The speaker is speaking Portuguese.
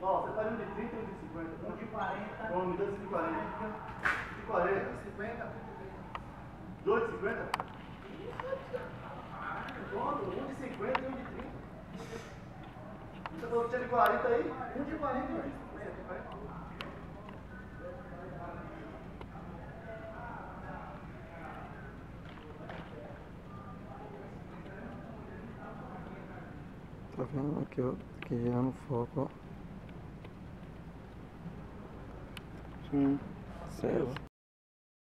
Não, você faz um de 30 um de 50? Um de 40. Um, de 40. De 40. 50, 2 de 50? Um de 50 um de 30. Você falou de 40 aí? Um de 40 de Tá vendo aqui, ó, aqui já no foco, ó. Sim. Céu.